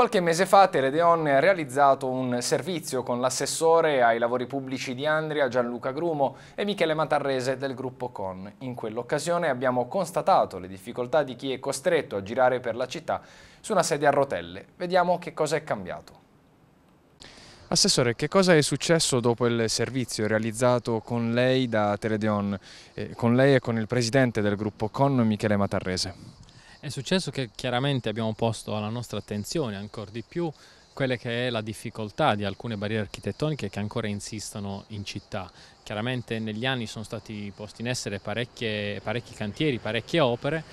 Qualche mese fa Teledeon ha realizzato un servizio con l'assessore ai lavori pubblici di Andria, Gianluca Grumo e Michele Matarrese del gruppo Con. In quell'occasione abbiamo constatato le difficoltà di chi è costretto a girare per la città su una sedia a rotelle. Vediamo che cosa è cambiato. Assessore, che cosa è successo dopo il servizio realizzato con lei da Teledeon, eh, con lei e con il presidente del gruppo Con, Michele Matarrese? È successo che chiaramente abbiamo posto alla nostra attenzione ancora di più quelle che è la difficoltà di alcune barriere architettoniche che ancora insistono in città. Chiaramente negli anni sono stati posti in essere parecchi cantieri, parecchie opere,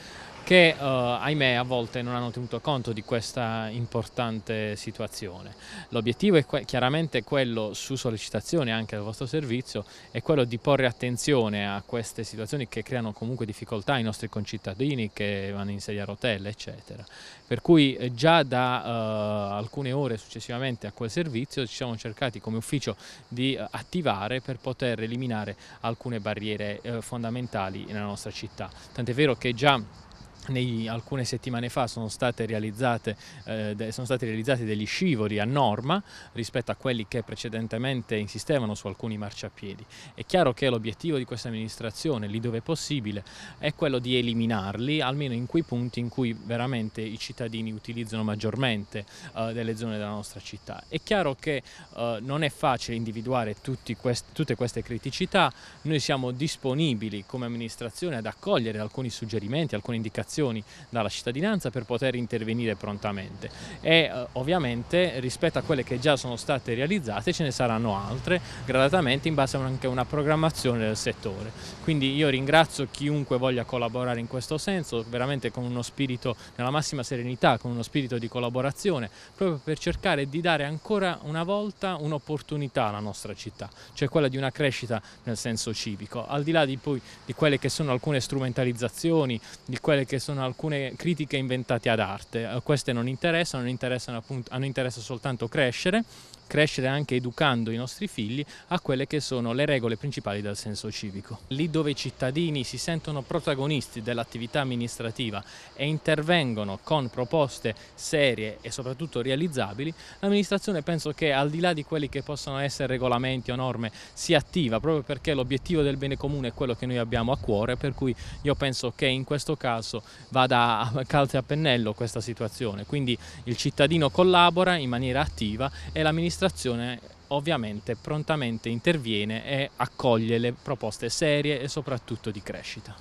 che eh, ahimè a volte non hanno tenuto conto di questa importante situazione. L'obiettivo è que chiaramente quello, su sollecitazione anche del vostro servizio, è quello di porre attenzione a queste situazioni che creano comunque difficoltà ai nostri concittadini che vanno in sedia a rotelle eccetera. Per cui eh, già da uh, alcune ore successivamente a quel servizio ci siamo cercati come ufficio di uh, attivare per poter eliminare alcune barriere uh, fondamentali nella nostra città. Tant'è vero che già nei, alcune settimane fa sono, eh, sono, stati realizzati degli scivoli a norma rispetto a quelli che precedentemente insistevano su alcuni marciapiedi. È chiaro che l'obiettivo di questa amministrazione, lì dove è possibile, è quello di eliminarli, almeno in quei punti in cui veramente i cittadini utilizzano maggiormente eh, delle zone della nostra città. È chiaro che eh, non è facile individuare quest tutte queste criticità, noi siamo disponibili come amministrazione ad accogliere alcuni suggerimenti, alcune indicazioni informazioni dalla cittadinanza per poter intervenire prontamente e eh, ovviamente rispetto a quelle che già sono state realizzate ce ne saranno altre gradatamente in base anche a una programmazione del settore. Quindi io ringrazio chiunque voglia collaborare in questo senso, veramente con uno spirito, nella massima serenità, con uno spirito di collaborazione, proprio per cercare di dare ancora una volta un'opportunità alla nostra città, cioè quella di una crescita nel senso civico, al di là di, poi, di quelle che sono alcune strumentalizzazioni, di quelle che sono alcune critiche inventate ad arte, a queste non interessano, non interessano appunto, a noi interessa soltanto crescere crescere anche educando i nostri figli a quelle che sono le regole principali del senso civico. Lì dove i cittadini si sentono protagonisti dell'attività amministrativa e intervengono con proposte serie e soprattutto realizzabili, l'amministrazione penso che al di là di quelli che possono essere regolamenti o norme si attiva proprio perché l'obiettivo del bene comune è quello che noi abbiamo a cuore, per cui io penso che in questo caso vada a calze a pennello questa situazione, quindi il cittadino collabora in maniera attiva e l'amministrazione l'amministrazione ovviamente prontamente interviene e accoglie le proposte serie e soprattutto di crescita.